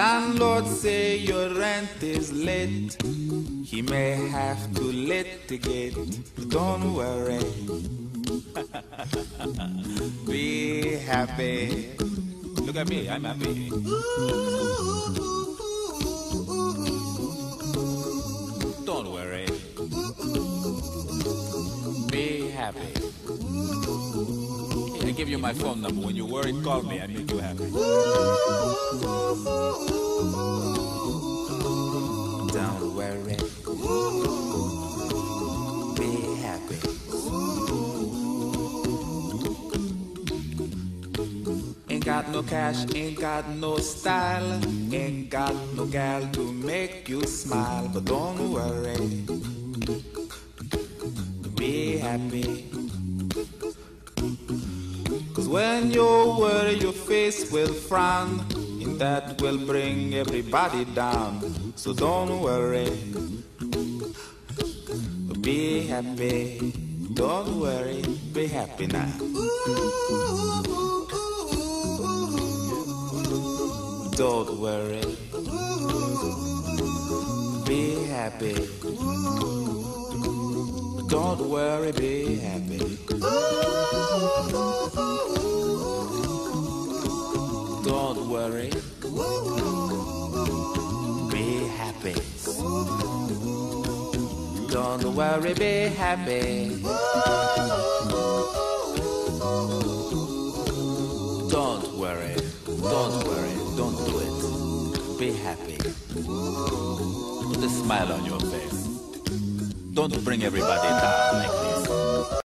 Landlord say your rent is late. He may have to litigate. Don't worry. Be happy. Look at me, I'm happy. Don't worry. Be happy. I give you my phone number. When you worry, call me. I make you happy. Got no cash, ain't got no style, ain't got no gal to make you smile, but don't worry. Be happy. Cause when you worry, your face will frown, and that will bring everybody down. So don't worry. Be happy. Don't worry. Be happy now. Don't worry. Be happy. Don't worry, be happy. Don't worry. Be happy. Don't worry, be happy. Don't worry. Don't worry. Be happy. Put a smile on your face. Don't bring everybody down like this.